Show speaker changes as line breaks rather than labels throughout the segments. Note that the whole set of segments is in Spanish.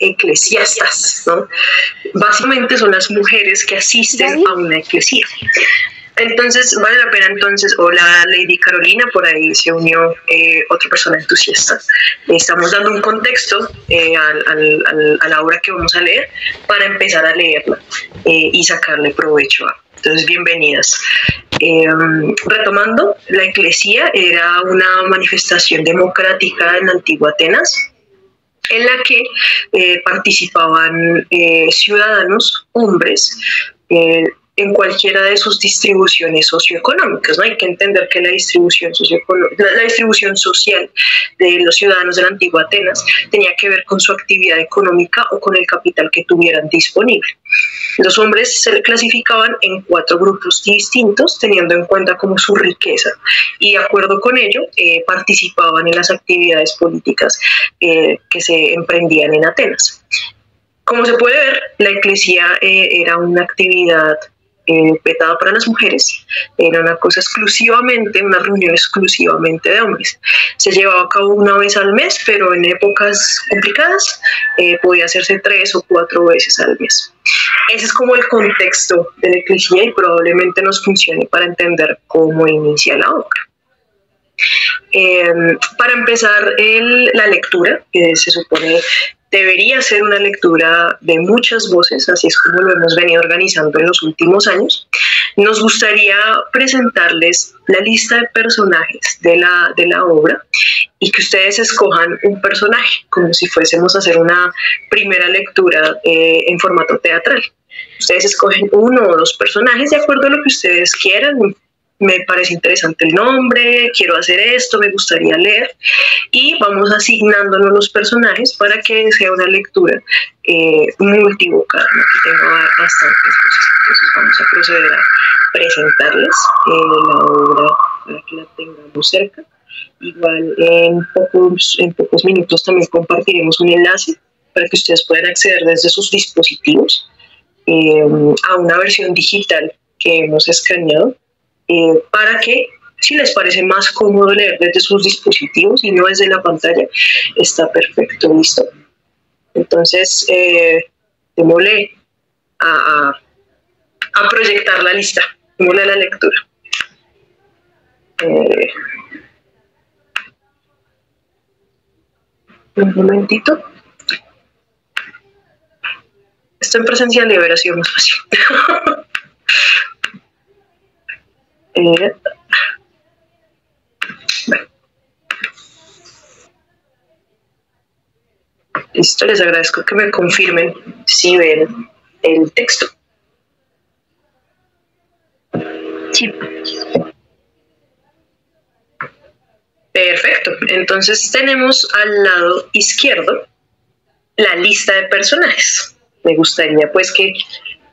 eclesiastas, ¿no? Básicamente son las mujeres que asisten a una eclesía. Entonces, vale la pena entonces, hola Lady Carolina, por ahí se unió eh, otra persona entusiasta. Estamos dando un contexto eh, a la obra que vamos a leer para empezar a leerla eh, y sacarle provecho a. Entonces, bienvenidas. retomando, la Iglesia era una manifestación democrática en la antigua Atenas en la que participaban ciudadanos, hombres en cualquiera de sus distribuciones socioeconómicas. Hay que entender que la distribución, la, distribución social de los ciudadanos de la antigua Atenas tenía que ver con su actividad económica o con el capital que tuvieran disponible. Los hombres se clasificaban en cuatro grupos distintos, teniendo en cuenta como su riqueza, y de acuerdo con ello eh, participaban en las actividades políticas eh, que se emprendían en Atenas. Como se puede ver, la eclesía eh, era una actividad eh, petado para las mujeres, era una cosa exclusivamente, una reunión exclusivamente de hombres. Se llevaba a cabo una vez al mes, pero en épocas complicadas eh, podía hacerse tres o cuatro veces al mes. Ese es como el contexto de la eclesía y probablemente nos funcione para entender cómo inicia la obra. Em, para empezar la lectura, que se supone debería ser una lectura de muchas voces, así es como lo hemos venido organizando en los últimos años. Nos gustaría presentarles la lista de personajes de la, de la obra y que ustedes escojan un personaje, como si fuésemos a hacer una primera lectura eh, en formato teatral. Ustedes escogen uno o dos personajes de acuerdo a lo que ustedes quieran, me parece interesante el nombre, quiero hacer esto, me gustaría leer y vamos asignándonos los personajes para que sea una lectura eh, multivocal, que tenga bastantes voces. Entonces vamos a proceder a presentarles eh, la obra para que la tengamos cerca. Igual en pocos, en pocos minutos también compartiremos un enlace para que ustedes puedan acceder desde sus dispositivos eh, a una versión digital que hemos escaneado eh, para que si les parece más cómodo leer desde sus dispositivos y no desde la pantalla, está perfecto, listo. Entonces, eh, démosle a, a, proyectar la lista, démosle la lectura. Eh, un momentito. Esto en presencial y sido más fácil. Eh, listo, les agradezco que me confirmen si ven el texto. Sí. Perfecto. Entonces tenemos al lado izquierdo la lista de personajes. Me gustaría pues que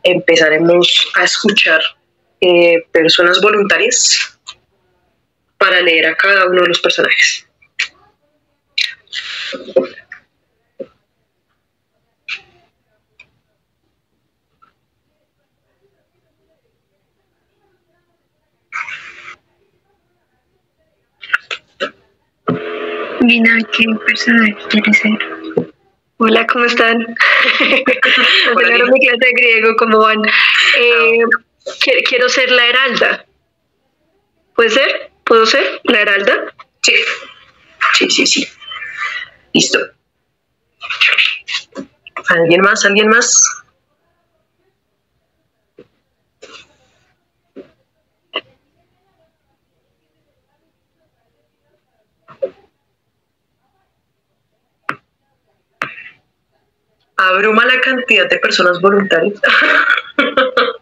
empezaremos a escuchar eh, personas voluntarias para leer a cada uno de los personajes.
Lina, ¿qué personaje quieres ser?
Hola, ¿cómo están? Hola, mi clase de griego, ¿cómo van? Eh, quiero ser la heralda. ¿Puede ser? ¿Puedo ser la heralda?
Sí. Sí, sí, sí. Listo. ¿Alguien más? ¿Alguien más? Abruma la cantidad de personas voluntarias.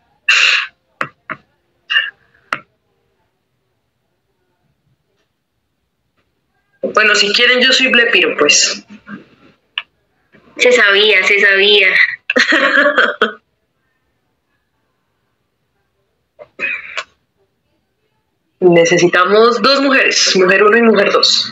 Bueno, si quieren, yo soy Blepiro, pues.
Se sabía, se sabía.
Necesitamos dos mujeres, mujer uno y mujer dos.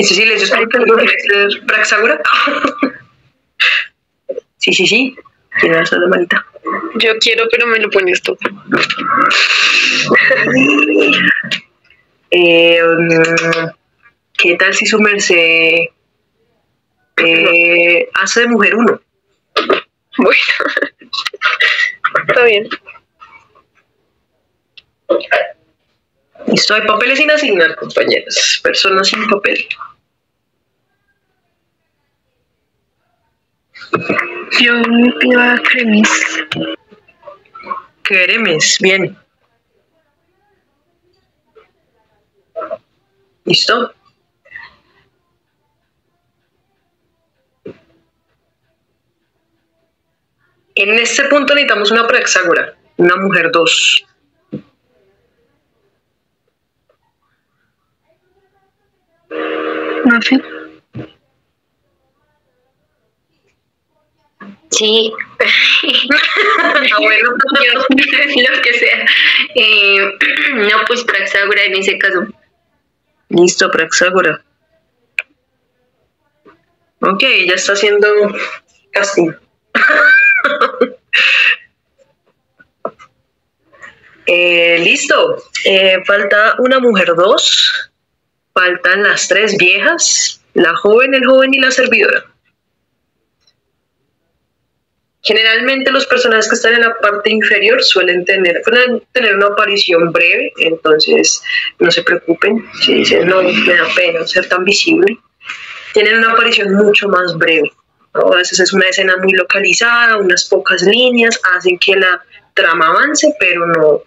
¿Y Cecilia, yo que ser Praxagora? Sí, sí, sí. ¿Quién alza la manita?
Yo quiero, pero me lo pones tú.
Eh, ¿Qué tal si su merced eh, hace de mujer uno?
Bueno, está bien.
Listo, hay papeles sin asignar, compañeros. Personas sin papel.
Yo me pido a Cremis.
Queremos, bien. ¿Listo? En este punto necesitamos una praxágora, una mujer dos.
Sí.
Ah, bueno.
Yo, lo que sea. Eh, no, pues Praxagora en ese caso.
Listo, praxágora. Ok, ya está haciendo casting. Eh, listo. Eh, falta una mujer dos. Faltan las tres viejas, la joven, el joven y la servidora. Generalmente los personajes que están en la parte inferior suelen tener, una aparición breve, entonces no se preocupen si dicen no, me da pena ser tan visible. Tienen una aparición mucho más breve. ¿no? A veces es una escena muy localizada, unas pocas líneas hacen que la trama avance, pero no,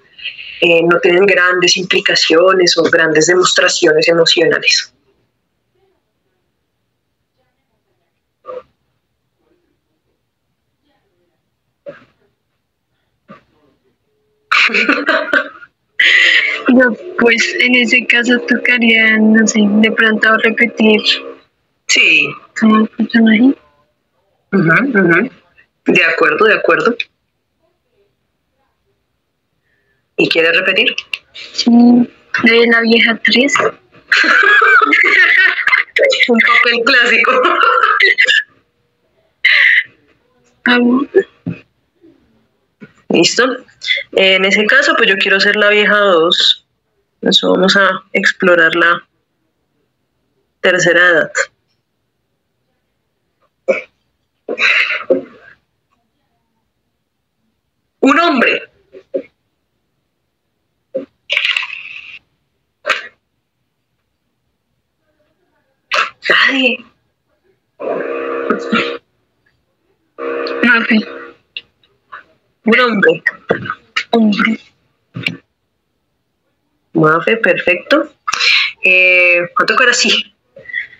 eh, no tienen grandes implicaciones o grandes demostraciones emocionales.
No, pues en ese caso tocaría, no sé, de pronto repetir
Sí,
como personaje.
Ujú, ujú. De acuerdo, de acuerdo. ¿Y quieres repetir?
Sí, de la vieja 3.
Un papel clásico. ¿Listo? En ese caso, pues yo quiero ser la vieja 2. Eso vamos a explorar la tercera edad. Un hombre. Nadie.
Mafe,
Un hombre.
hombre.
Mafe, perfecto. Eh, ¿Cuánto que ahora sí?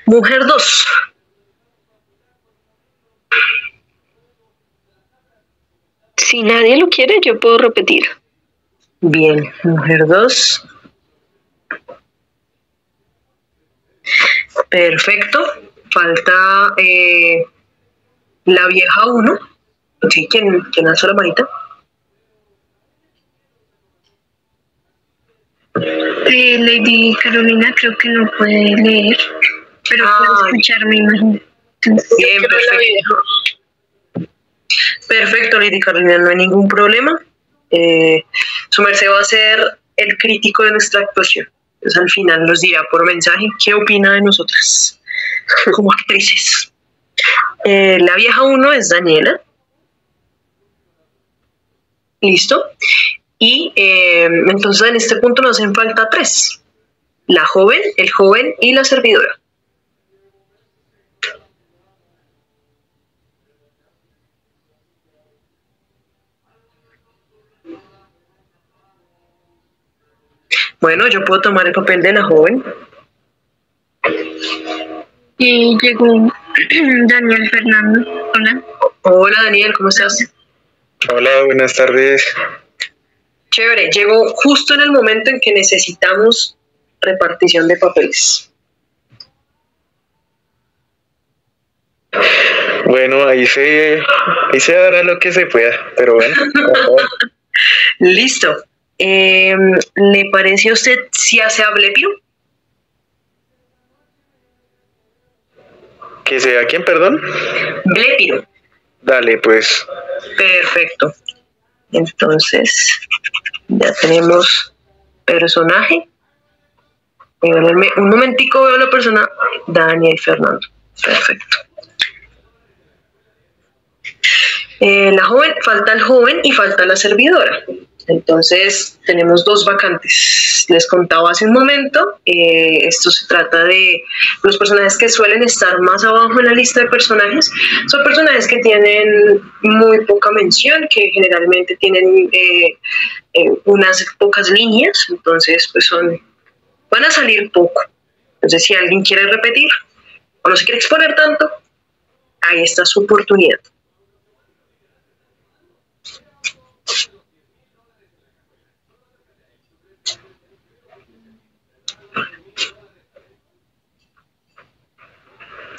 Mujer 2.
Si nadie lo quiere, yo puedo repetir.
Bien, mujer 2. Perfecto. Falta eh, la vieja 1. Sí, ¿quién, quién alzó la manita?
Eh, Lady Carolina creo que no puede leer, pero puede
Ay.
escuchar, me imagino. Entonces,
Bien, perfecto. Perfecto, Lady Carolina, no hay ningún problema. Eh, su merced va a ser el crítico de nuestra actuación. Entonces al final nos dirá por mensaje qué opina de nosotras como actrices. Eh, la vieja 1 es Daniela. Listo. Y eh, entonces en este punto nos hacen falta tres. La joven, el joven y la servidora. Bueno, yo puedo tomar el papel de la joven.
Y llegó Daniel Fernando. Hola.
Hola Daniel, ¿cómo estás?
Hola, buenas tardes.
Chévere, llegó justo en el momento en que necesitamos repartición de papeles.
Bueno, ahí se, ahí se dará lo que se pueda, pero bueno.
Listo. Eh, ¿Le parece a usted si hace a Blepiro?
que sea quién, perdón.
Blepiro.
Dale, pues.
Perfecto. Entonces, ya tenemos personaje. Un momentico veo la persona, Daniel Fernando. Perfecto. Eh, la joven, falta el joven y falta la servidora. Entonces, tenemos dos vacantes. Les contaba hace un momento, eh, esto se trata de los personajes que suelen estar más abajo en la lista de personajes. Son personajes que tienen muy poca mención, que generalmente tienen eh, eh, unas pocas líneas, entonces pues son, van a salir poco. Entonces, si alguien quiere repetir o no se quiere exponer tanto, ahí está su oportunidad.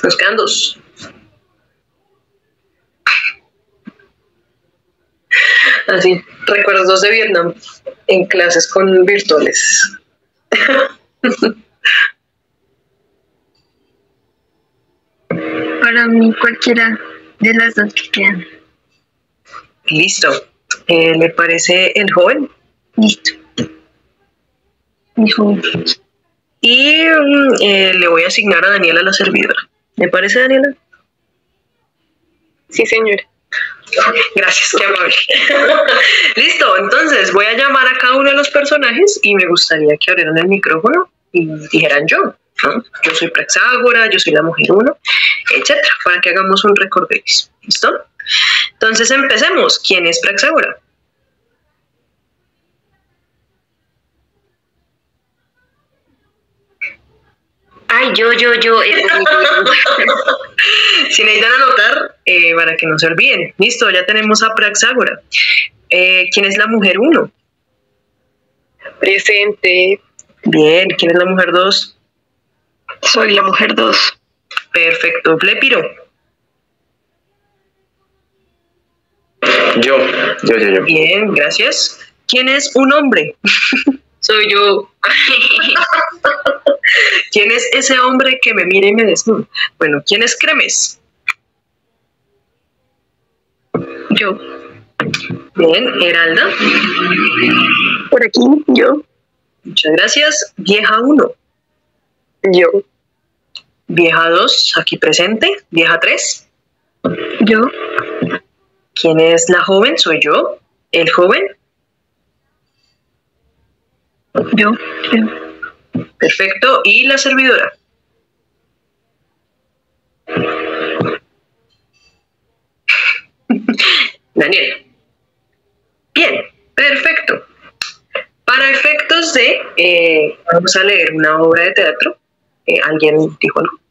Nos quedan dos. Así, recuerdos de Vietnam en clases con virtuales.
Para mí cualquiera de las dos que quedan.
Listo. Eh, ¿Le parece el joven?
Listo. Mi joven.
Y mm, eh, le voy a asignar a Daniela la servidora. ¿Le parece, Daniela?
Sí, señora.
Gracias, qué amable. Listo, entonces voy a llamar a cada uno de los personajes y me gustaría que abrieran el micrófono y dijeran yo. ¿no? Yo soy Praxágora, yo soy la mujer 1, etcétera, para que hagamos un recorderis. ¿Listo? Entonces empecemos. ¿Quién es Praxágora?
Ay, yo, yo, yo. eh,
si necesitan anotar, eh, para que no se olviden. Listo, ya tenemos a Praxágora. Eh, ¿Quién es la mujer 1?
Presente.
Bien, ¿quién es la mujer 2?
Soy la mujer 2.
Perfecto, Plepiro.
Yo, yo, yo, yo.
Bien, gracias. ¿Quién es un hombre?
Soy yo.
¿Quién es ese hombre que me mira y me desnuda? Bueno, ¿quién es Cremes?
Yo.
Bien, Heralda.
Por aquí, yo.
Muchas gracias. Vieja 1.
Yo.
Vieja 2, aquí presente. Vieja 3.
Yo.
¿Quién es la joven? Soy yo. ¿El joven?
Yo.
Perfecto. ¿Y la servidora? Daniel. Bien, perfecto. Para efectos de, eh, vamos a leer una obra de teatro. Eh, ¿Alguien dijo algo?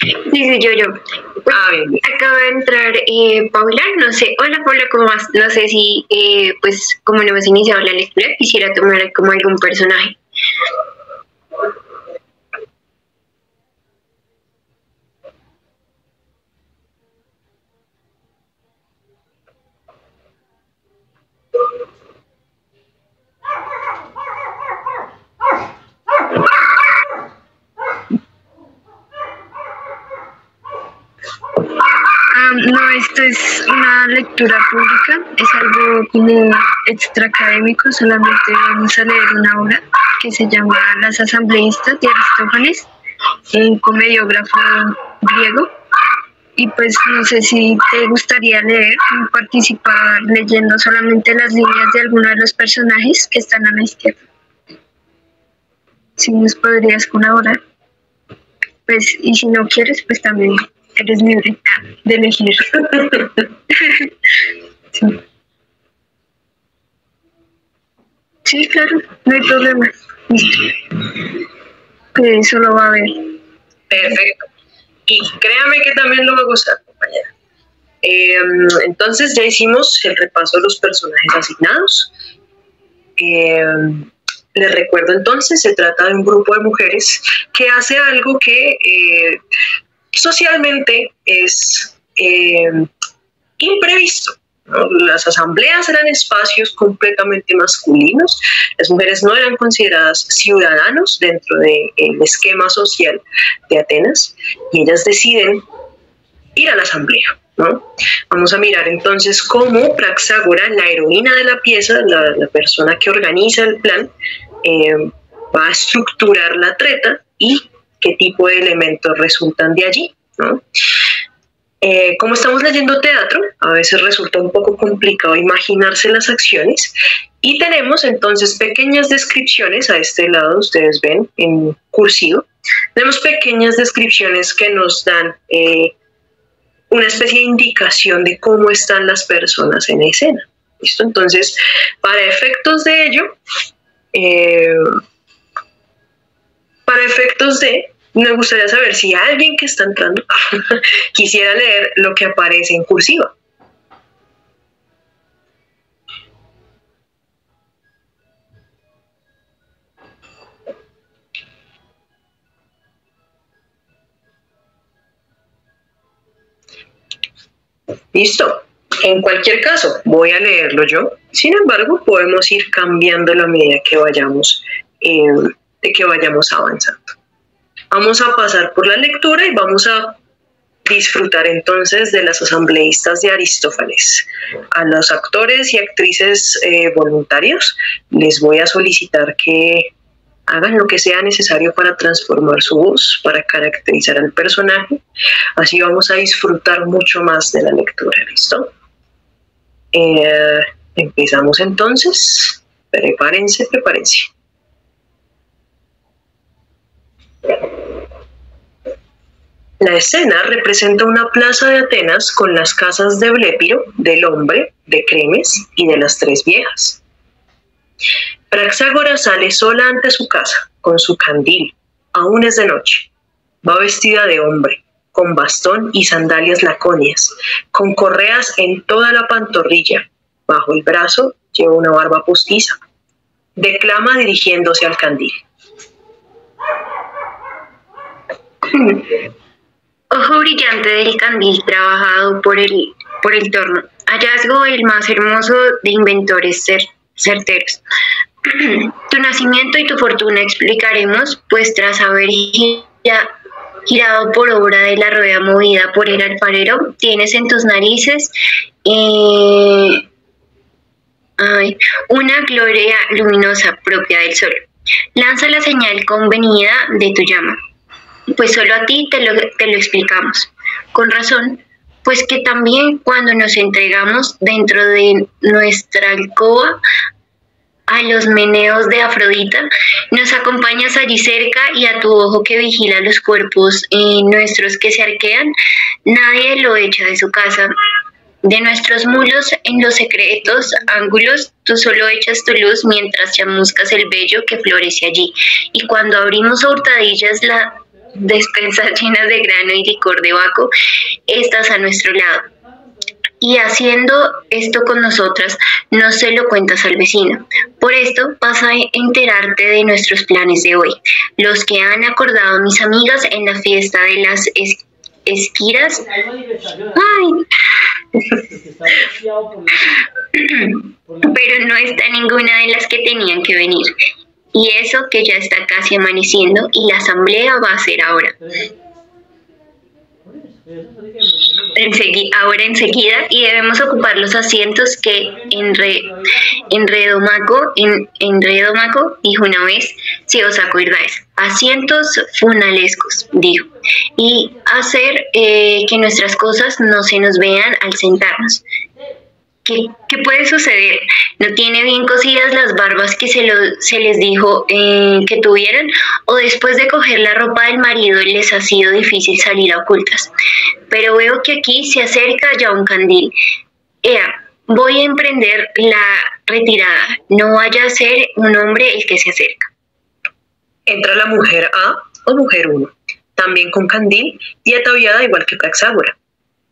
Sí, sí, yo, yo. Pues,
Ah,
acaba de entrar eh, Paula, no sé, hola Paula, ¿cómo vas? No sé si, eh, pues, como no hemos iniciado la lectura, quisiera tomar como algún personaje.
Ah, no, esto es una lectura pública, es algo como extra académico, solamente vamos a leer una obra que se llama Las asambleístas de Aristófanes, un comediógrafo griego. Y pues no sé si te gustaría leer o participar leyendo solamente las líneas de alguno de los personajes que están a la izquierda. Si nos podrías colaborar. Pues, y si no quieres, pues también eres libre de elegir. sí. Sí, claro, no hay problema. Listo. Que eso lo va a ver.
Perfecto. Y créame que también lo va a gustar, compañera. Eh, entonces ya hicimos el repaso de los personajes asignados. Eh, les recuerdo entonces, se trata de un grupo de mujeres que hace algo que eh, socialmente es eh, imprevisto. Las asambleas eran espacios completamente masculinos, las mujeres no eran consideradas ciudadanos dentro del esquema social de Atenas y ellas deciden ir a la asamblea. Vamos a mirar entonces cómo Praxágora, la heroína de la pieza, la, persona que organiza el plan, eh, va a estructurar la treta y qué tipo de elementos resultan de allí. ¿no? Eh, como estamos leyendo teatro, a veces resulta un poco complicado imaginarse las acciones y tenemos entonces pequeñas descripciones, a este lado ustedes ven en cursivo, tenemos pequeñas descripciones que nos dan eh, una especie de indicación de cómo están las personas en escena. ¿Listo? Entonces, para efectos de ello, eh, para efectos de, me gustaría saber si alguien que está entrando quisiera leer lo que aparece en cursiva. Listo. En cualquier caso, voy a leerlo yo. Sin embargo, podemos ir cambiando la medida que vayamos, eh, de que vayamos avanzando. Vamos a pasar por la lectura y vamos a disfrutar entonces de las asambleístas de Aristófanes. A los actores y actrices eh, voluntarios les voy a solicitar que hagan lo que sea necesario para transformar su voz, para caracterizar al personaje. Así vamos a disfrutar mucho más de la lectura, ¿listo? Eh, empezamos entonces. Prepárense, prepárense. La escena representa una plaza de Atenas con las casas de Blépiro, del hombre, de Cremes y de las tres viejas. Praxágora sale sola ante su casa, con su candil. Aún es de noche. Va vestida de hombre, con bastón y sandalias laconias, con correas en toda la pantorrilla. Bajo el brazo lleva una barba postiza. Declama dirigiéndose al candil.
Ojo brillante del candil trabajado por el, por el torno. Hallazgo el más hermoso de inventores certeros. tu nacimiento y tu fortuna explicaremos, pues tras haber girado por obra de la rueda movida por el alfarero, tienes en tus narices eh, una gloria luminosa propia del sol. Lanza la señal convenida de tu llama, pues solo a ti te lo, te lo explicamos. Con razón, pues que también cuando nos entregamos dentro de nuestra alcoba a los meneos de Afrodita, nos acompañas allí cerca y a tu ojo que vigila los cuerpos eh, nuestros que se arquean, nadie lo echa de su casa. De nuestros mulos en los secretos ángulos, tú solo echas tu luz mientras chamuscas el vello que florece allí. Y cuando abrimos hurtadillas la despensa llena de grano y licor de baco, estás a nuestro lado y haciendo esto con nosotras no se lo cuentas al vecino. Por esto vas a enterarte de nuestros planes de hoy, los que han acordado mis amigas en la fiesta de las esquiras. Pero no está ninguna de las que tenían que venir. Y eso que ya está casi amaneciendo y la asamblea va a ser ahora. Ahora enseguida y debemos ocupar los asientos que en, en Redomaco, en, en Redomaco dijo una vez si os acordáis, asientos funalescos, dijo, y hacer eh, que nuestras cosas no se nos vean al sentarnos, ¿Qué, puede suceder? ¿No tiene bien cosidas las barbas que se, se les dijo eh, que tuvieran? ¿O después de coger la ropa del marido les ha sido difícil salir a ocultas? Pero veo que aquí se acerca ya un candil. Ea, voy a emprender la retirada. No vaya a ser un hombre el que se acerca.
Entra la mujer A o mujer 1, también con candil y ataviada igual que Praxágora.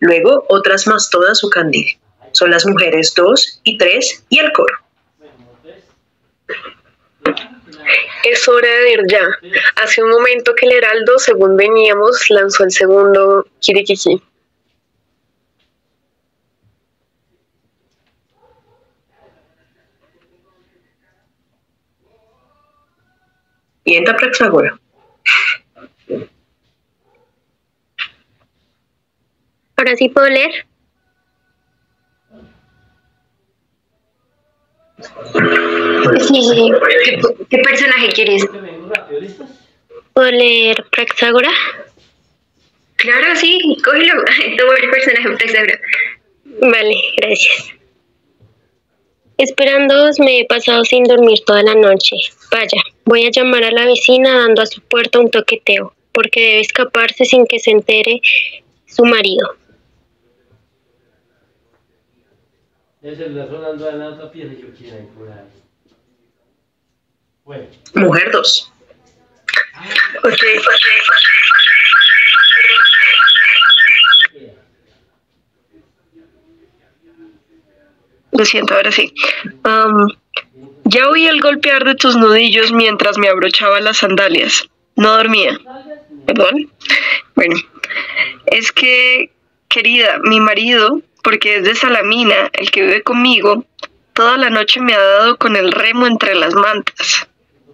Luego otras más todas su candil son las mujeres 2 y 3 y el coro.
Es hora de ir ya. Hace un momento que el heraldo, según veníamos, lanzó el segundo kirikiki.
Y entra Praxagora.
Ahora sí puedo leer. Sí, sí. ¿Qué, qué personaje quieres?
¿Puedo leer Praxagora?
Claro, sí, cógelo. Toma el personaje Praxagora.
Vale, gracias. Esperándoos me he pasado sin dormir toda la noche. Vaya, voy a llamar a la vecina dando a su puerta un toqueteo, porque debe escaparse sin que se entere su marido.
Mujer 2.
Ok. Lo siento, ahora sí. Am, ya oí el golpear de tus nudillos mientras me abrochaba las sandalias. No dormía. ¿Perdón? Bueno, es que, querida, mi marido, porque es de Salamina, el que vive conmigo, toda la noche me ha dado con el remo entre las mantas.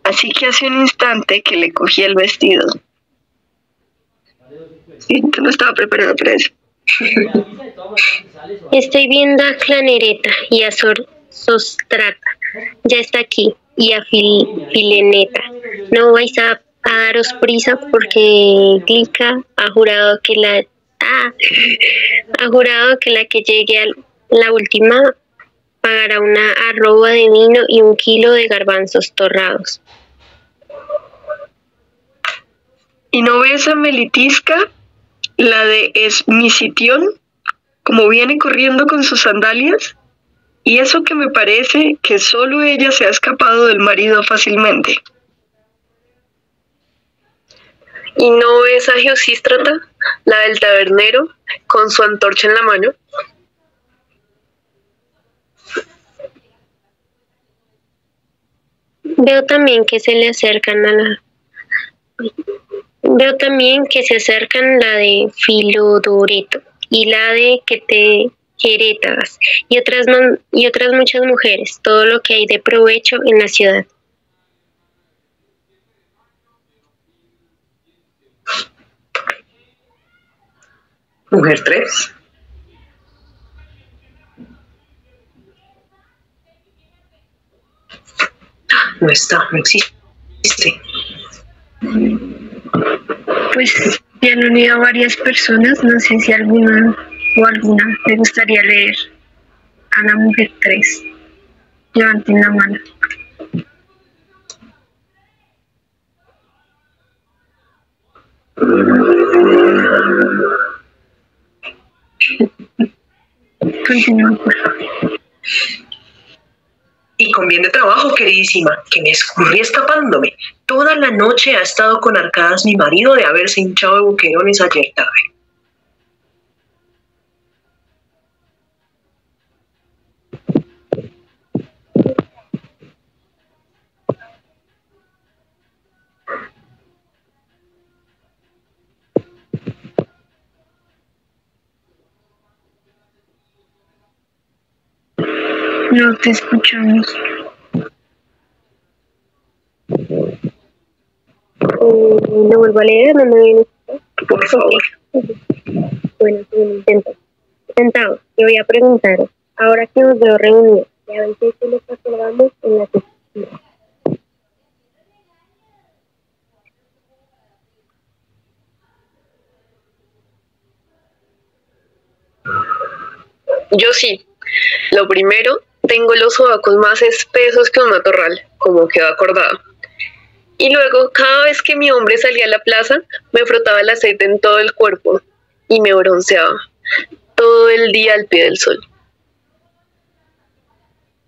Así que hace un instante que le cogí el vestido. Sí, no estaba preparada para eso.
Estoy viendo a Clanereta y a Sor Sostrata. Ya está aquí. Y a Fil- Fileneta. No vais a, a daros prisa porque Glica ha jurado que la... Ha jurado que la que llegue a la última pagará una arroba de vino y un kilo de garbanzos torrados.
¿Y no ves a Melitisca, la de Esmicitión, como viene corriendo con sus sandalias? Y eso que me parece que solo ella se ha escapado del marido fácilmente.
¿Y no ves a Geosístrata, la del tabernero, con su antorcha en la mano?
Veo también que se le acercan a la... Veo también que se acercan la de Filodoreto y la de que te Querétaras y otras, y otras muchas mujeres, todo lo que hay de provecho en la ciudad.
Mujer 3. No está, no existe.
Pues ya han unido varias personas, no sé si alguna o alguna me gustaría leer a la mujer 3. Levanten la mano.
Y con bien de trabajo, queridísima, que me escurrí escapándome. Toda la noche ha estado con arcadas mi marido de haberse hinchado de boquerones ayer tarde.
No te escuchamos.
Eh, ¿Lo vuelvo a leer? No me viene.
Por favor.
Bueno, intento. Sentados, te voy a preguntar, ahora que os veo reunidos, ¿ya veis que nos acordamos en la textura?
Yo sí. Lo primero, tengo los sobacos más espesos que un matorral, como quedó acordado. Y luego, cada vez que mi hombre salía a la plaza, me frotaba el aceite en todo el cuerpo y me bronceaba. Todo el día al pie del sol.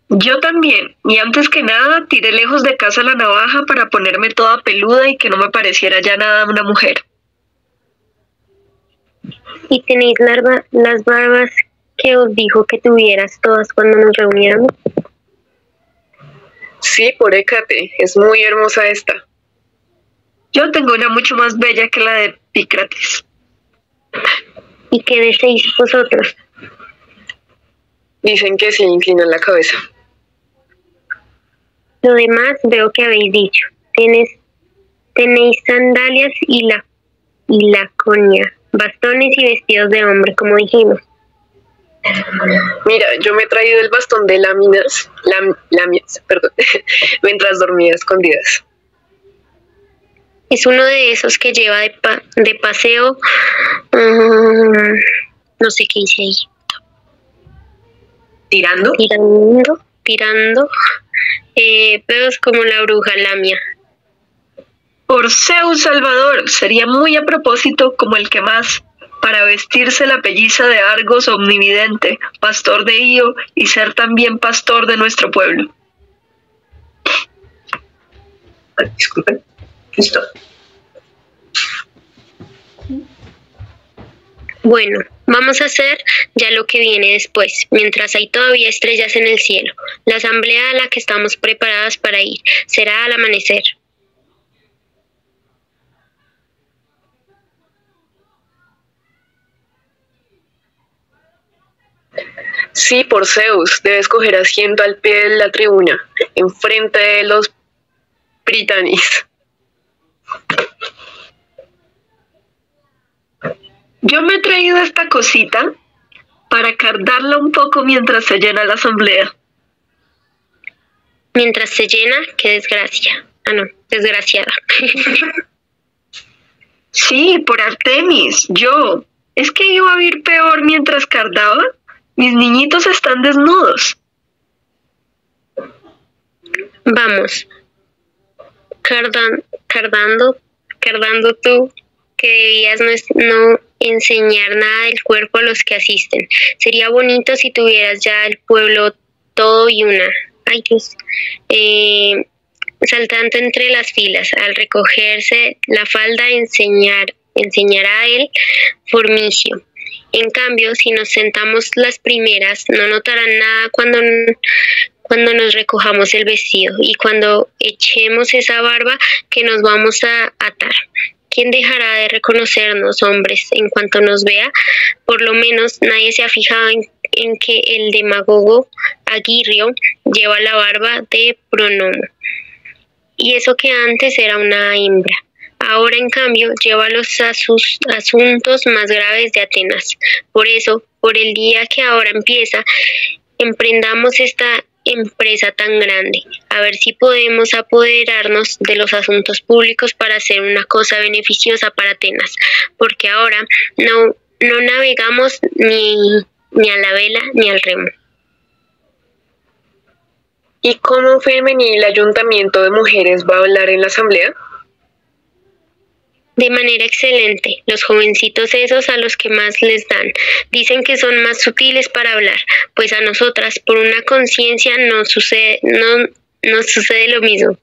Yo también, y antes que nada, tiré lejos de casa la navaja para ponerme toda peluda y que no me pareciera ya nada una mujer.
¿Y tenéis larva- las barbas que os dijo que tuvieras todas cuando nos reuníamos?
Sí, por Hécate, es muy hermosa esta.
Yo tengo una mucho más bella que la de Pícrates.
¿Y qué deseáis vosotros?
Dicen que sí, inclinan la cabeza.
Lo demás veo que habéis dicho. Tenéis, tenéis sandalias y la y laconia, bastones y vestidos de hombre, como dijimos.
Mira, yo me he traído el bastón de láminas, lam- láminas, perdón, mientras dormía escondidas.
Es uno de esos que lleva de, pa- de paseo. mm, no sé qué hice ahí.
Tirando.
Tirando, tirando. Eh, pero es como la bruja lamia.
Por Zeus Salvador, sería muy a propósito como el que más, para vestirse la pelliza de Argos omnividente, pastor de Io y ser también pastor de nuestro pueblo.
Disculpen. Listo.
Bueno, vamos a hacer ya lo que viene después, mientras hay todavía estrellas en el cielo. La asamblea a la que estamos preparadas para ir será al amanecer.
Sí, por Zeus, debes coger asiento al pie de la tribuna, enfrente de los britanis.
Yo me he traído esta cosita para cardarla un poco mientras se llena la asamblea.
Mientras se llena, qué desgracia. Ah, no, desgraciada.
Sí, por Artemis, yo. ¿Es que iba a ir peor mientras cardaba? Mis niñitos están desnudos.
Vamos. Cardan, cardando, cardando tú, que debías no, no enseñar nada del cuerpo a los que asisten. Sería bonito si tuvieras ya el pueblo todo y una. Ay, Dios. Eh, saltando entre las filas, al recogerse la falda, enseñar, enseñará a él. En cambio, si nos sentamos las primeras, no notarán nada cuando, cuando nos recojamos el vestido y cuando echemos esa barba que nos vamos a atar. ¿Quién dejará de reconocernos, hombres, en cuanto nos vea? Por lo menos nadie se ha fijado en, en que el demagogo Aguirrio lleva la barba de pronomo. Y eso que antes era una hembra. Ahora, en cambio, lleva los asuntos más graves de Atenas. Por eso, por el día que ahora empieza, emprendamos esta empresa tan grande, a ver si podemos apoderarnos de los asuntos públicos para hacer una cosa beneficiosa para Atenas, porque ahora no, no navegamos ni, ni a la vela ni al remo.
¿Y cómo femenil ayuntamiento de mujeres va a hablar en la asamblea?
De manera excelente, los jovencitos esos a los que más les dan, dicen que son más sutiles para hablar, pues a nosotras por una conciencia no sucede, no, no sucede lo mismo.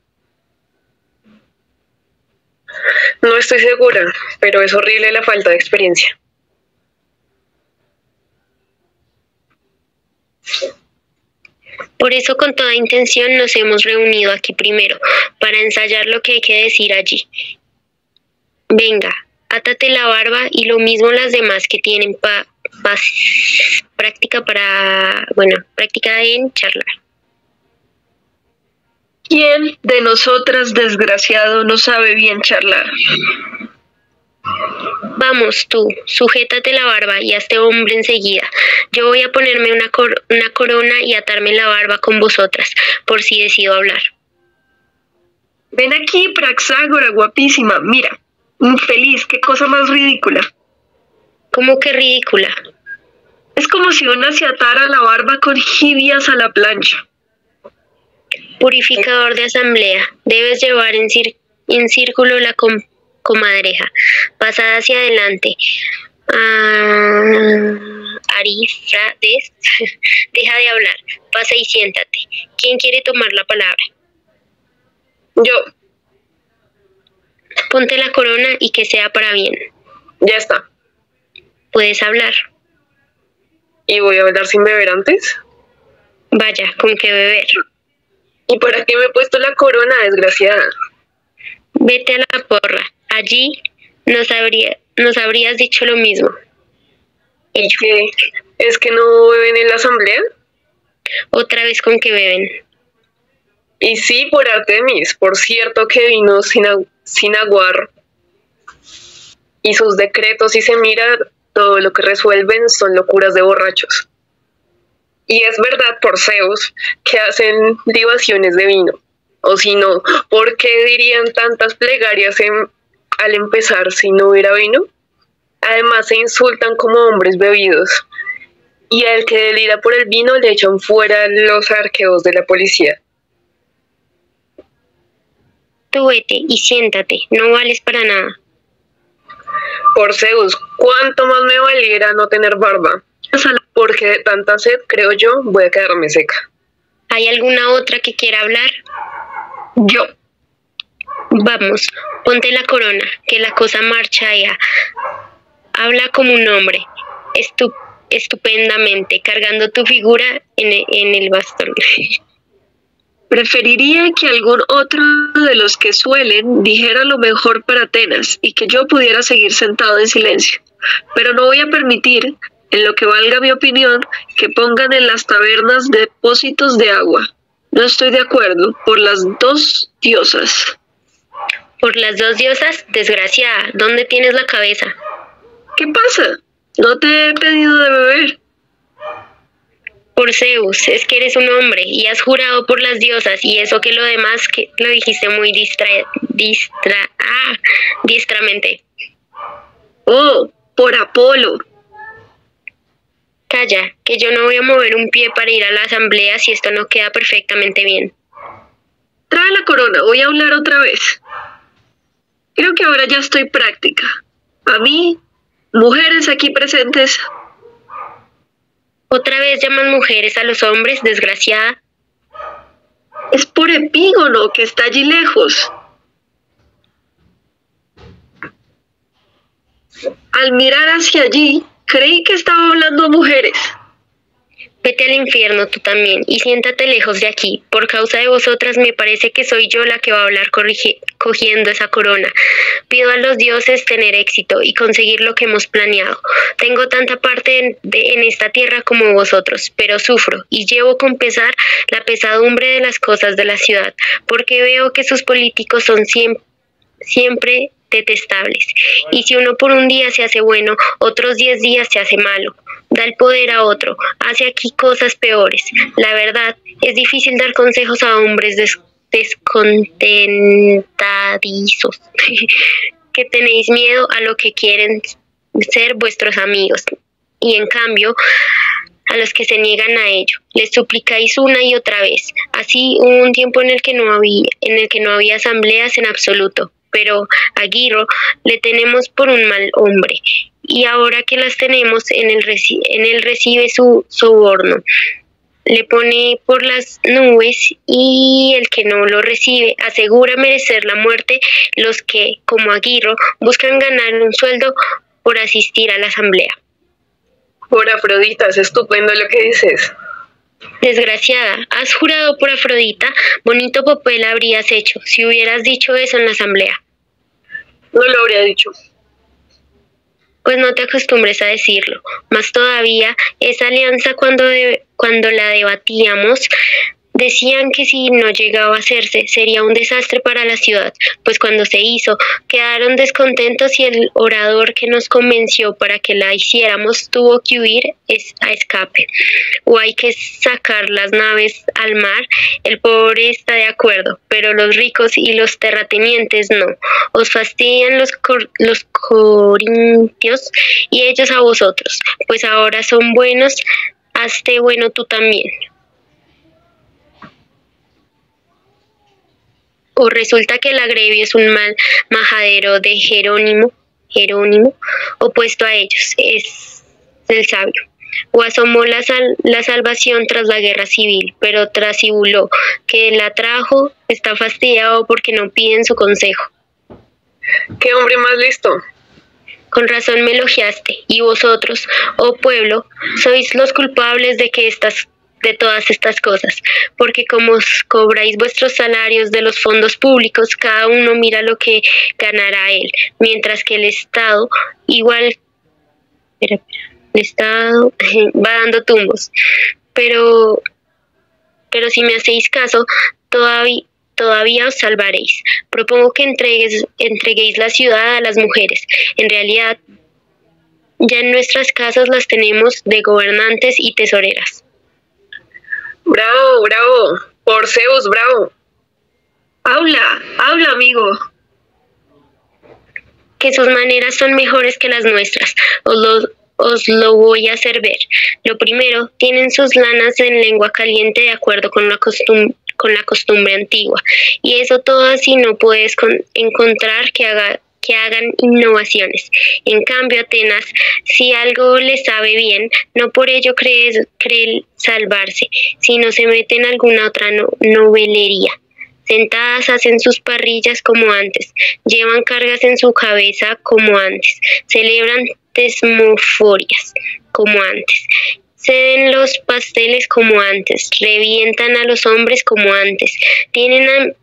No estoy segura, pero es horrible la falta de experiencia.
Por eso con toda intención nos hemos reunido aquí primero, para ensayar lo que hay que decir allí. Venga, átate la barba y lo mismo las demás que tienen pa, pa- práctica para, bueno, práctica en charlar.
¿Quién de nosotras, desgraciado, no sabe bien charlar?
Vamos tú, sujétate la barba y hazte hombre enseguida. Yo voy a ponerme una, cor- una corona y atarme la barba con vosotras, por si decido hablar.
Ven aquí, Praxágora, guapísima. Mira, infeliz, qué cosa más ridícula.
¿Cómo que ridícula?
Es como si una se atara la barba con jibias a la plancha.
Purificador de asamblea, debes llevar en, cir- en círculo la com- comadreja, pasada hacia adelante. Ah, Arífrades, deja de hablar, pasa y siéntate. ¿Quién quiere tomar la palabra?
Yo,
Ponte la corona y que sea para bien.
ya está.
Puedes hablar.
¿Y voy a hablar sin beber antes?
Vaya, con qué beber.
¿Y para qué me he puesto la corona, desgraciada?
Vete a la porra. Allí nos, habría, nos habrías dicho lo mismo.
¿Es que, ¿Es que no beben en la asamblea?
Otra vez con que beben.
Y sí, por Artemis, por cierto que vino sin, agu- sin aguar. Y sus decretos, si se mira, todo lo que resuelven son locuras de borrachos. Y es verdad por Zeus que hacen libaciones de vino. O si no, ¿por qué dirían tantas plegarias al empezar si no hubiera vino? Además se insultan como hombres bebidos. Y al que delira por el vino le echan fuera los arqueos de la policía.
Tú vete y siéntate, no vales para nada.
Por Zeus, ¿cuánto más me valiera no tener barba? Porque de tanta sed, creo yo, voy a quedarme seca.
¿Hay alguna otra que quiera hablar?
Yo.
Vamos, ponte la corona, que la cosa marcha ya. Habla como un hombre, estupendamente, cargando tu figura en, en el bastón.
Preferiría que algún otro de los que suelen dijera lo mejor para Atenas y que yo pudiera seguir sentado en silencio. Pero no voy a permitir, en lo que valga mi opinión, que pongan en las tabernas depósitos de agua. No estoy de acuerdo por las dos diosas.
Por las dos diosas, desgraciada, ¿dónde tienes la cabeza?
¿Qué pasa? No te he pedido de beber.
Por Zeus, es que eres un hombre y has jurado por las diosas y eso que lo demás que lo dijiste muy distra, distra, ah, distramente.
Oh, por Apolo.
Calla, que yo no voy a mover un pie para ir a la asamblea si esto no queda perfectamente bien.
Trae la corona, voy a hablar otra vez. Creo que ahora ya estoy práctica. A mí, mujeres aquí presentes,
otra vez llaman mujeres a los hombres, desgraciada.
Es por Epígono, que está allí lejos. Al mirar hacia allí, creí que estaba hablando a mujeres.
Vete al infierno tú también y siéntate lejos de aquí. Por causa de vosotras me parece que soy yo la que va a hablar cogiendo esa corona. Pido a los dioses tener éxito y conseguir lo que hemos planeado. Tengo tanta parte en, esta tierra como vosotros, pero sufro y llevo con pesar la pesadumbre de las cosas de la ciudad, porque veo que sus políticos son siempre detestables. Y si uno por un día se hace bueno, otros diez días se hace malo da el poder a otro, hace aquí cosas peores. La verdad, es difícil dar consejos a hombres descontentadizos, que tenéis miedo a lo que quieren ser vuestros amigos. Y en cambio, a los que se niegan a ello. Les suplicáis una y otra vez. Así hubo un tiempo en el que no había, en el que no había asambleas en absoluto. Pero a Guiro le tenemos por un mal hombre y ahora que las tenemos, en él, en él recibe su soborno. Le pone por las nubes y el que no lo recibe asegura merecer la muerte los que, como Aguirro, buscan ganar un sueldo por asistir a la asamblea.
Por Afrodita, es estupendo lo que dices.
Desgraciada, has jurado por Afrodita, bonito papel habrías hecho si hubieras dicho eso en la asamblea.
No lo habría dicho
pues no te acostumbres a decirlo. Más todavía, esa alianza cuando, cuando la debatíamos Decían que si no llegaba a hacerse sería un desastre para la ciudad, pues cuando se hizo quedaron descontentos y el orador que nos convenció para que la hiciéramos tuvo que huir a escape. O hay que sacar las naves al mar, el pobre está de acuerdo, pero los ricos y los terratenientes no. Os fastidian los, los corintios y ellos a vosotros, pues ahora son buenos, hazte bueno tú también. O resulta que el agrevio es un mal majadero de Jerónimo, Jerónimo, opuesto a ellos, es el sabio. O asomó la, la salvación tras la guerra civil, pero trasibuló que la trajo, está fastidiado porque no piden su consejo.
¿Qué hombre más listo?
Con razón me elogiaste, y vosotros, oh pueblo, sois los culpables de que estas de todas estas cosas, porque como cobráis vuestros salarios de los fondos públicos, cada uno mira lo que ganará él, mientras que el Estado igual el Estado va dando tumbos. Pero pero si me hacéis caso, todavía todavía os salvaréis. Propongo que entregues, entreguéis la ciudad a las mujeres. En realidad, ya en nuestras casas las tenemos de gobernantes y tesoreras.
Bravo. Por Zeus, bravo.
Habla, habla, amigo.
Que sus maneras son mejores que las nuestras. Os lo, os lo voy a hacer ver. Lo primero, tienen sus lanas en lengua caliente de acuerdo con la costumbre con la costumbre antigua. Y eso todo así no puedes encontrar que haga que hagan innovaciones. En cambio, Atenas, si algo le sabe bien, no por ello cree, cree salvarse, sino se mete en alguna otra novelería. Sentadas hacen sus parrillas como antes, llevan cargas en su cabeza como antes, celebran tesmoforias como antes, ceden los pasteles como antes, revientan a los hombres como antes, tienen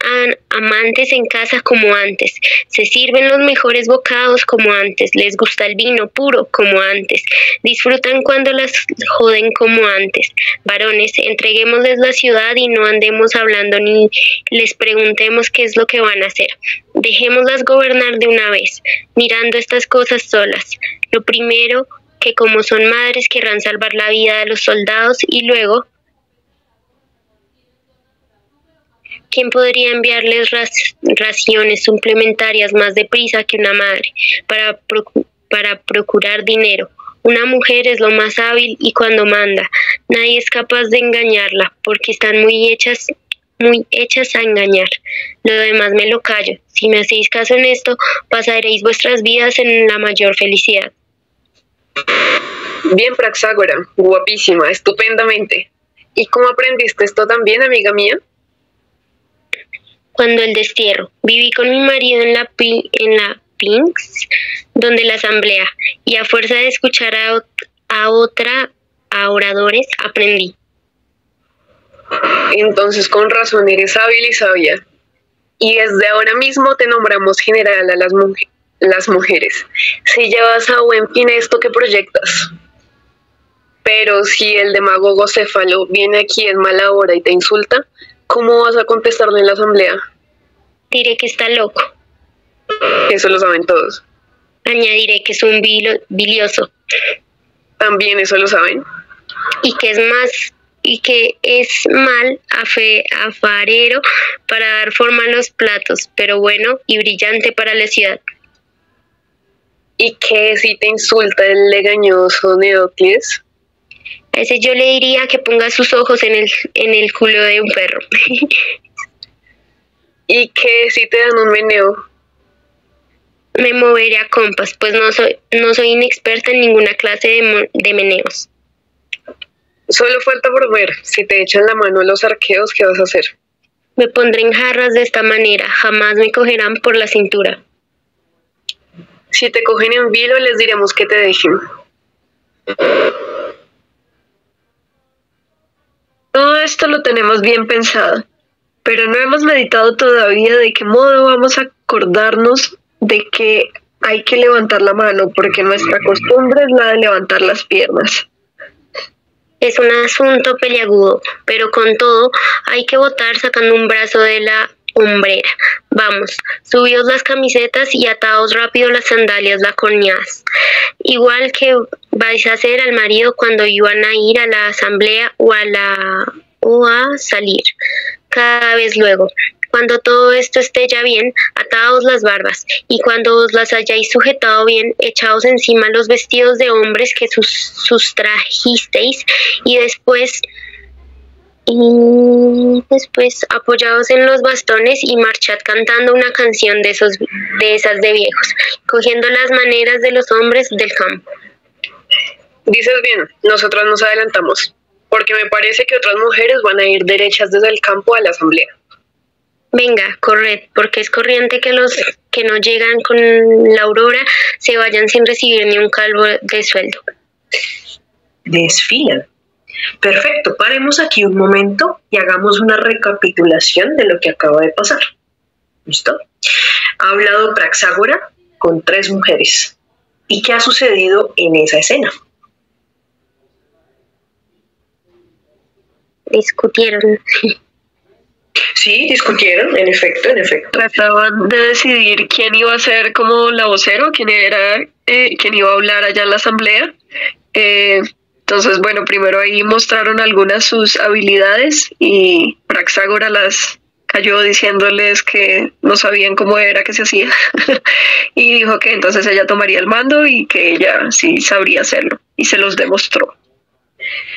amantes en casa como antes, se sirven los mejores bocados como antes, les gusta el vino puro como antes, disfrutan cuando las joden como antes. Varones, entreguémosles la ciudad y no andemos hablando ni les preguntemos qué es lo que van a hacer. Dejémoslas gobernar de una vez, mirando estas cosas solas. Lo primero que como son madres querrán salvar la vida de los soldados y luego ¿Quién podría enviarles raciones suplementarias más deprisa que una madre para, para procurar dinero? Una mujer es lo más hábil y cuando manda, nadie es capaz de engañarla porque están muy hechas muy hechas a engañar. Lo demás me lo callo. Si me hacéis caso en esto, pasaréis vuestras vidas en la mayor felicidad.
Bien, Praxágora, guapísima, estupendamente. ¿Y cómo aprendiste esto también, amiga mía?
Cuando el destierro. Viví con mi marido en la, en la Pinks, donde la asamblea, y a fuerza de escuchar a, a otra, a oradores, aprendí.
Entonces, con razón, eres hábil y sabia. Y desde ahora mismo te nombramos general a las mujeres las mujeres. Si llevas a buen fin esto que proyectas. Pero si el demagogo céfalo viene aquí en mala hora y te insulta, ¿cómo vas a contestarle en la asamblea?
Diré que está loco.
Eso lo saben todos.
Añadiré que es un bilioso.
También eso lo saben.
Y que es más y que es mal afe, afarero para dar forma a los platos, pero bueno y brillante para la ciudad
y que si te insulta el legañoso Neocles.
A ese yo le diría que ponga sus ojos en el, en el culo de un perro.
y que si te dan un meneo.
Me moveré a compas, pues no soy, no soy inexperta en ninguna clase de, de meneos.
Solo falta por ver, si te echan la mano los arqueos, ¿qué vas a hacer?
Me pondré en jarras de esta manera, jamás me cogerán por la cintura.
Si te cogen en vilo, les diremos que te dejen.
Todo esto lo tenemos bien pensado, pero no hemos meditado todavía de qué modo vamos a acordarnos de que hay que levantar la mano, porque nuestra costumbre es la de levantar las piernas.
Es un asunto peliagudo, pero con todo hay que votar sacando un brazo de la Vamos, subíos las camisetas y ataos rápido las sandalias lacoñadas. Igual que vais a hacer al marido cuando iban a ir a la asamblea o a la o a salir. Cada vez luego. Cuando todo esto esté ya bien, ataos las barbas, y cuando os las hayáis sujetado bien, echaos encima los vestidos de hombres que sus, sustrajisteis, y después y después apoyados en los bastones y marchad cantando una canción de esos de esas de viejos, cogiendo las maneras de los hombres del campo.
Dices bien, nosotros nos adelantamos, porque me parece que otras mujeres van a ir derechas desde el campo a la asamblea.
Venga, corred, porque es corriente que los que no llegan con la aurora se vayan sin recibir ni un calvo de sueldo.
Desfilan Perfecto, paremos aquí un momento y hagamos una recapitulación de lo que acaba de pasar. ¿Listo? Ha hablado Praxágora con tres mujeres. ¿Y qué ha sucedido en esa escena?
Discutieron.
Sí, discutieron, en efecto, en efecto.
Trataban de decidir quién iba a ser como la vocero, quién era, eh, quién iba a hablar allá en la asamblea. Eh, Entonces, bueno, primero ahí mostraron algunas sus habilidades y Praxágora las cayó diciéndoles que no sabían cómo era que se hacía y dijo que entonces ella tomaría el mando y que ella sí sabría hacerlo y se los demostró.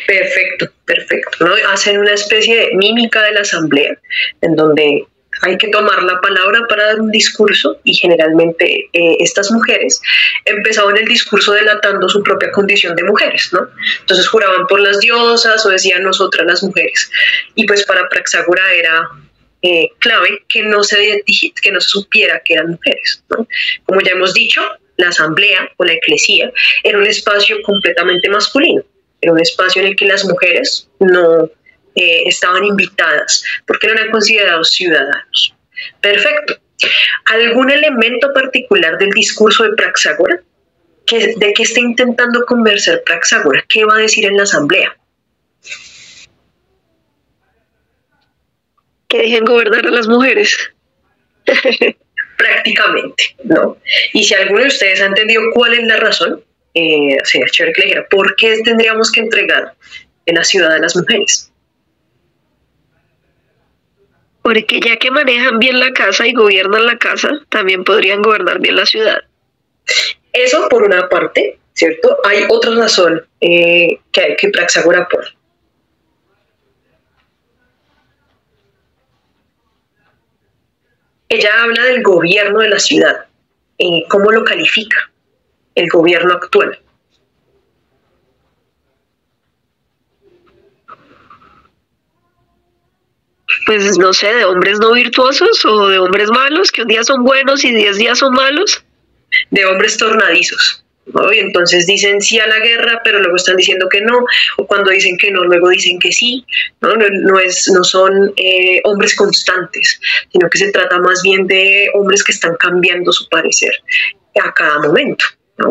Perfecto, perfecto. ¿no? Hacen una especie de mímica de la asamblea en donde hay que tomar la palabra para dar un discurso y generalmente eh, estas mujeres empezaban el discurso delatando su propia condición de mujeres, ¿no? Entonces juraban por las diosas o decían nosotras las mujeres. Y pues para Praxagora era eh, clave que no, se, que no se supiera que eran mujeres, ¿no? Como ya hemos dicho, la asamblea o la eclesía era un espacio completamente masculino, era un espacio en el que las mujeres no eh, estaban invitadas porque no eran considerados ciudadanos. Perfecto. ¿Algún elemento particular del discurso de Praxagora? ¿De qué está intentando convencer Praxagora? ¿Qué va a decir en la asamblea?
Que dejen gobernar a las mujeres.
Prácticamente, ¿no? Y si alguno de ustedes ha entendido cuál es la razón, eh, sería chévere que le ¿por qué tendríamos que entregar en la ciudad a las mujeres?
Porque ya que manejan bien la casa y gobiernan la casa, también podrían gobernar bien la ciudad.
Eso por una parte, ¿cierto? Hay otra razón eh, que, que Praxagora pone. Ella habla del gobierno de la ciudad, y cómo lo califica el gobierno actual.
Pues no sé, de hombres no virtuosos o de hombres malos, que un día son buenos y diez días son malos.
De hombres tornadizos. ¿no? Y entonces dicen sí a la guerra, pero luego están diciendo que no, o cuando dicen que no, luego dicen que sí. No, no, es, no son eh, hombres constantes, sino que se trata más bien de hombres que están cambiando su parecer a cada momento.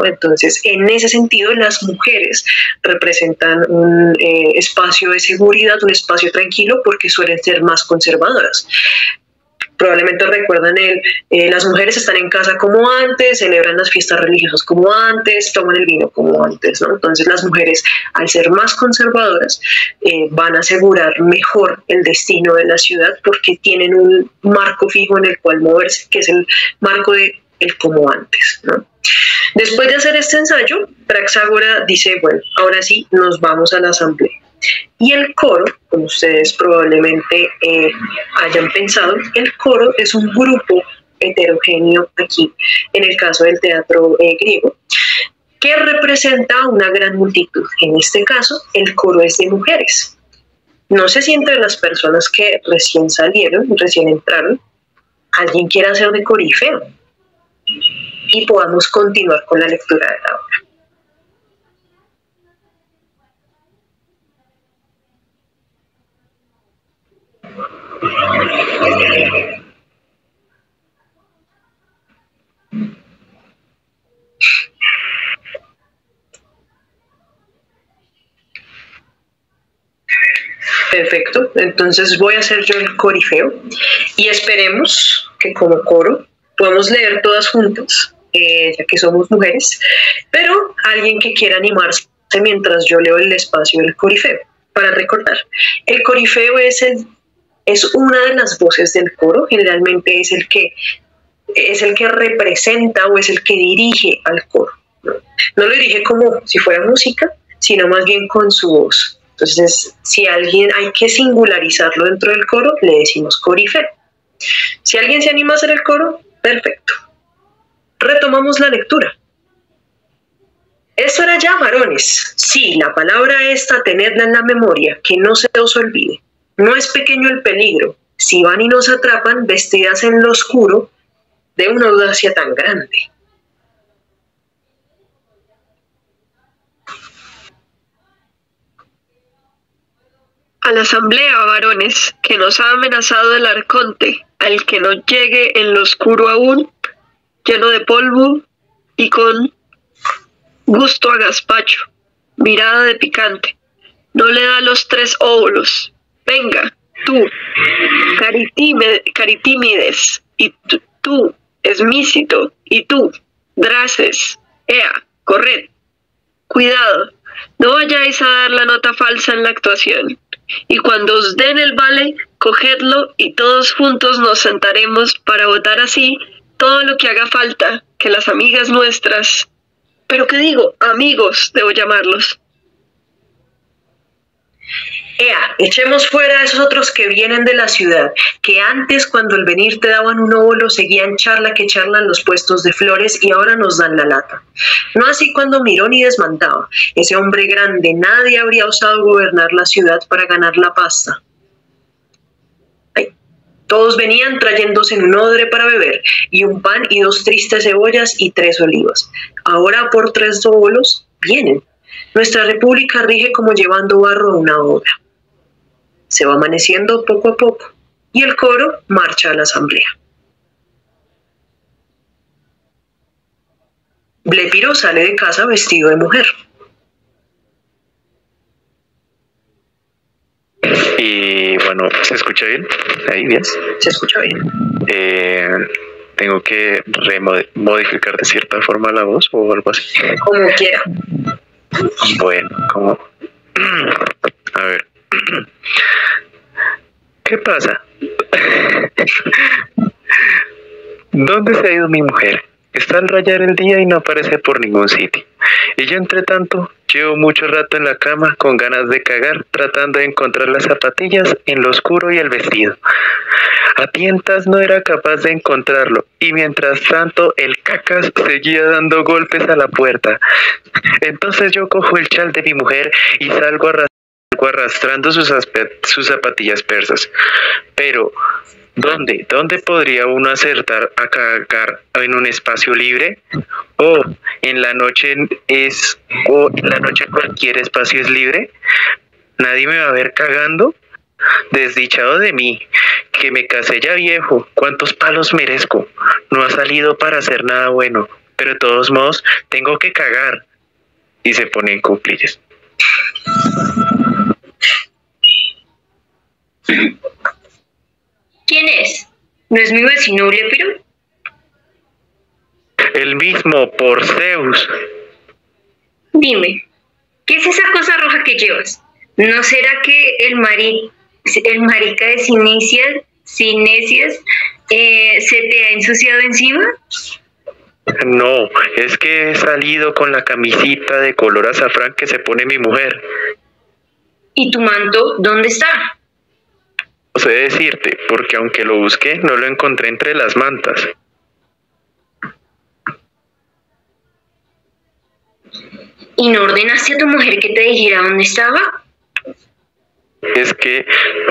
Entonces, en ese sentido, las mujeres representan un eh, espacio de seguridad, un espacio tranquilo, porque suelen ser más conservadoras probablemente recuerdan el, eh, las mujeres están en casa como antes, celebran las fiestas religiosas como antes, toman el vino como antes. Entonces las mujeres, al ser más conservadoras, eh, van a asegurar mejor el destino de la ciudad porque tienen un marco fijo en el cual moverse, que es el marco de el como antes. Después de hacer este ensayo, Praxágora dice, bueno, ahora sí, nos vamos a la asamblea. Y el coro, como ustedes probablemente eh, hayan pensado, el coro es un grupo heterogéneo aquí, en el caso del teatro eh, griego, que representa una gran multitud. En este caso, el coro es de mujeres. No sé si entre las personas que recién salieron, recién entraron, alguien quiera hacer de corifeo y podamos continuar con la lectura de la obra. Perfecto, entonces voy a hacer yo el corifeo y esperemos que como coro podamos leer todas juntas eh, ya que somos mujeres, pero alguien que quiera animarse mientras yo leo el espacio del corifeo. Para recordar, el corifeo es, el, es una de las voces del coro, generalmente es el que es el que representa o es el que dirige al coro. no lo dirige como si fuera música, sino más bien con su voz. Entonces, si alguien hay que singularizarlo dentro del coro, le decimos corifeo. Si alguien se anima a hacer el coro, perfecto retomamos la lectura. Eso era ya, varones. Sí, la palabra esta, tenedla en la memoria, que no se os olvide. No es pequeño el peligro. Si van y nos atrapan vestidas en lo oscuro de una audacia tan grande.
A la asamblea, varones, que nos ha amenazado el arconte, al que no llegue en lo oscuro aún, lleno de polvo y con gusto a gazpacho, mirada de picante. No le da los tres óvulos. Venga, tú, Caritímides, y tú, Esmícito, y tú, Draces, Ea, corred. Cuidado, no vayáis a dar la nota falsa en la actuación. Y cuando os den el vale, cogedlo y todos juntos nos sentaremos para votar así todo lo que haga falta, que las amigas nuestras, pero qué digo, amigos, debo llamarlos,
Echemos fuera a esos otros que vienen de la ciudad, que antes cuando al venir te daban un óvulo seguían charla que charlan los puestos de flores y ahora nos dan la lata. No así cuando Mironi desmantaba. Ese hombre grande, nadie habría osado gobernar la ciudad para ganar la pasta. Todos venían trayéndose un odre para beber, y un pan y dos tristes cebollas y tres olivas. Ahora por tres óvulos vienen. Nuestra república rige como llevando barro a una obra. Se va amaneciendo poco a poco y el coro marcha a la asamblea. Blepiro sale de casa vestido de mujer.
Y bueno, ¿se escucha bien? Ahí bien.
Se escucha bien.
Eh, tengo que modificar de cierta forma la voz o algo así.
Como quiera.
Bueno, como... A ver. ¿Qué pasa? ¿Dónde se ha ido mi mujer? Está al rayar el día y no aparece por ningún sitio. Y yo, entre tanto, llevo mucho rato en la cama con ganas de cagar, tratando de encontrar las zapatillas en lo oscuro y el vestido. A tientas no era capaz de encontrarlo, y mientras tanto el cacas seguía dando golpes a la puerta. Entonces yo cojo el chal de mi mujer y salgo arrastrando sus, sus zapatillas persas. Pero ¿Dónde? ¿Dónde podría uno acertar a cagar en un espacio libre? ¿O en la noche es o en la noche cualquier espacio es libre? ¿Nadie me va a ver cagando? Desdichado de mí, que me casé ya viejo, ¿cuántos palos merezco? No ha salido para hacer nada bueno, pero de todos modos tengo que cagar. Y se pone en cuclillas.
¿Quién es? ¿No es mi vecino Lepiro?
El mismo, por Zeus.
Dime, ¿qué es esa cosa roja que llevas? ¿No será que el, mari, el marica de Cinesias, Cinesias eh, se te ha ensuciado encima?
No, es que he salido con la camisita de color azafrán que se pone mi mujer.
¿Y tu manto dónde está?
No sé decirte, porque aunque lo busqué, no lo encontré entre las mantas.
¿Y no ordenaste a tu mujer que te dijera dónde estaba?
Es que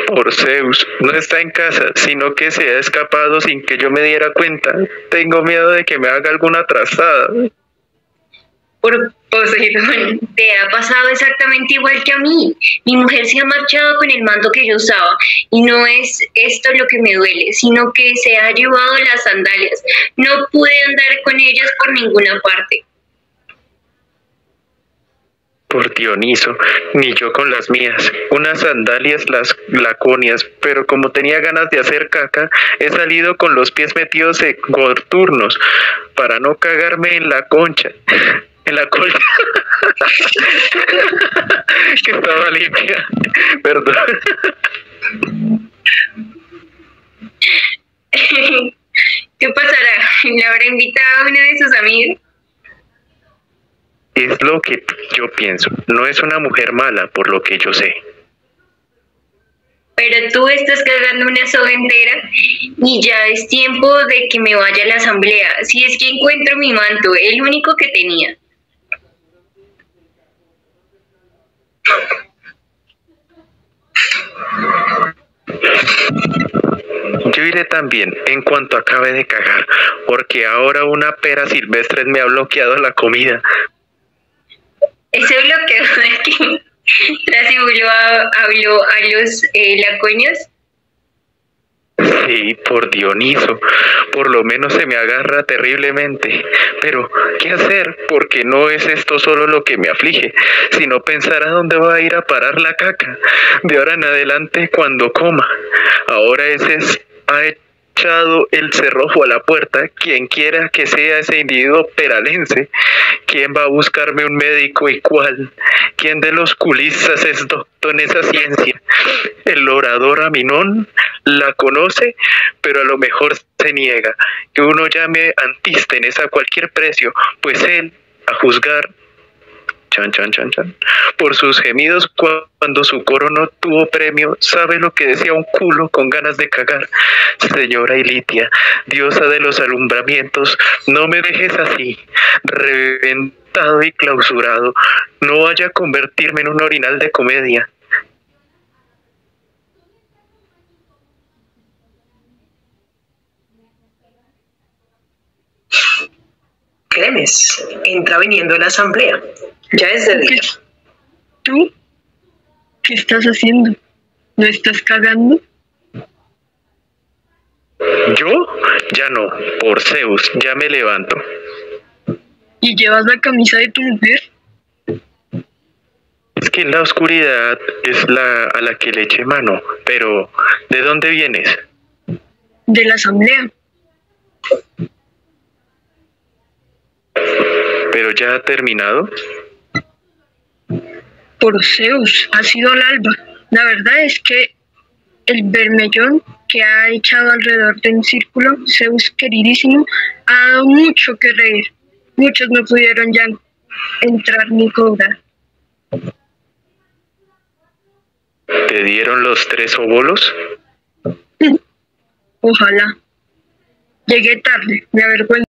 por Zeus no está en casa, sino que se ha escapado sin que yo me diera cuenta. Tengo miedo de que me haga alguna trazada.
Por Poseidón, te ha pasado exactamente igual que a mí. Mi mujer se ha marchado con el manto que yo usaba y no es esto lo que me duele, sino que se ha llevado las sandalias. No pude andar con ellas por ninguna parte.
Por Dioniso, ni yo con las mías. Unas sandalias las laconias, pero como tenía ganas de hacer caca, he salido con los pies metidos en turnos para no cagarme en la concha en la cola que estaba limpia. Perdón.
¿Qué pasará? ¿Le habrá invitado a una de sus amigos?
Es lo que yo pienso. No es una mujer mala, por lo que yo sé.
Pero tú estás cagando una soga entera y ya es tiempo de que me vaya a la asamblea. Si es que encuentro mi manto, el único que tenía.
Yo iré también en cuanto acabe de cagar, porque ahora una pera silvestre me ha bloqueado la comida.
Ese bloqueo es que Trasibuló habló a los eh, laconios
Sí, por Dioniso, por lo menos se me agarra terriblemente. Pero, ¿qué hacer? Porque no es esto solo lo que me aflige, sino pensar a dónde va a ir a parar la caca. De ahora en adelante, cuando coma. Ahora ese es, echado el cerrojo a la puerta, quien quiera que sea ese individuo peralense, quién va a buscarme un médico y cuál, quién de los culistas es doctor en esa ciencia. El orador Aminón la conoce, pero a lo mejor se niega. Que uno llame Antístenes a cualquier precio, pues él, a juzgar, chan, chan, chan, chan. Por sus gemidos cuando su coro no tuvo premio, sabe lo que decía un culo con ganas de cagar. Señora Ilitia, diosa de los alumbramientos, no me dejes así, reventado y clausurado. No vaya a convertirme en un orinal de comedia.
Cremes, entra viniendo la asamblea. Ya es de día.
¿Tú? ¿Qué estás haciendo? ¿No estás cagando?
Yo ya no, por Zeus, ya me levanto.
¿Y llevas la camisa de tu mujer?
Es que la oscuridad es la a la que le eché mano, pero ¿de dónde vienes?
De la asamblea.
¿Pero ya ha terminado?
Por Zeus, ha sido al alba. La verdad es que el vermellón que ha echado alrededor de un círculo, Zeus queridísimo, ha dado mucho que reír. Muchos no pudieron ya entrar ni cobrar.
¿Te dieron los tres óvulos?
Ojalá. Llegué tarde, me avergüenzo.